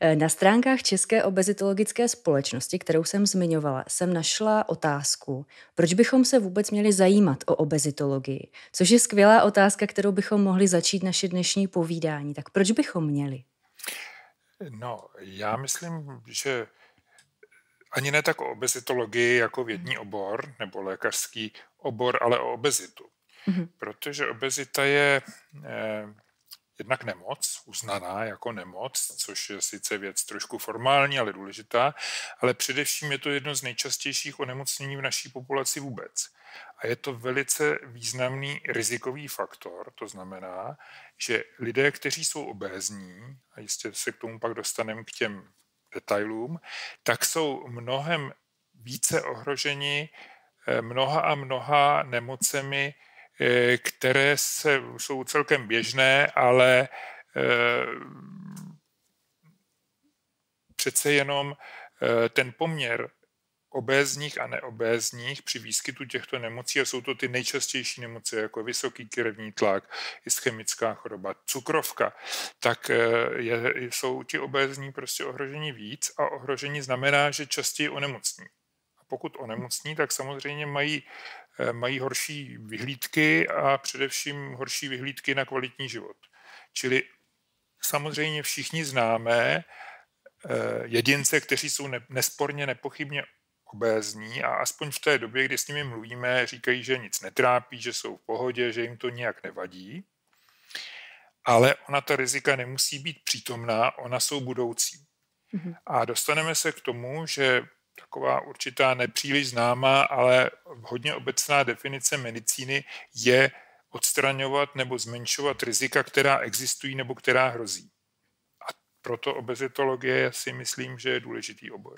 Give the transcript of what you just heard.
Eh, na stránkách České obezitologické společnosti, kterou jsem zmiňovala, jsem našla otázku, proč bychom se vůbec měli zajímat o obezitologii, což je skvělá otázka, kterou bychom mohli začít naše dnešní povídání. Tak proč bychom měli? No, já myslím, že ani ne tak o obezitologii jako vědní obor nebo lékařský obor, ale o obezitu. Mm-hmm. Protože obezita je eh, jednak nemoc, uznaná jako nemoc, což je sice věc trošku formální, ale důležitá, ale především je to jedno z nejčastějších onemocnění v naší populaci vůbec. A je to velice významný rizikový faktor, to znamená, že lidé, kteří jsou obézní, a jistě se k tomu pak dostaneme k těm detailům, tak jsou mnohem více ohroženi eh, mnoha a mnoha nemocemi, které se, jsou celkem běžné, ale eh, přece jenom eh, ten poměr obézních a neobézních při výskytu těchto nemocí, a jsou to ty nejčastější nemoci, jako vysoký krevní tlak, ischemická choroba, cukrovka, tak je, jsou ti obézní prostě ohrožení víc a ohrožení znamená, že častěji onemocní. Pokud onemocní, tak samozřejmě mají Eh, mají horší vyhlídky a především horší vyhlídky na kvalitní život. Čili samozřejmě všichni známe eh, jedince, kteří jsou nesporně, nepochybně obézní a aspoň v té době, kdy s nimi mluvíme, říkají, že nic netrápí, že jsou v pohodě, že jim to nijak nevadí. Ale ona ta rizika nemusí být přítomná, ona jsou budoucí. Mm-hmm. A dostaneme se k tomu, že taková určitá nepříliš známá, ale hodně obecná definice medicíny je odstraňovat nebo zmenšovat rizika, která existují nebo která hrozí. A proto obezitologie si myslím, že je důležitý obor.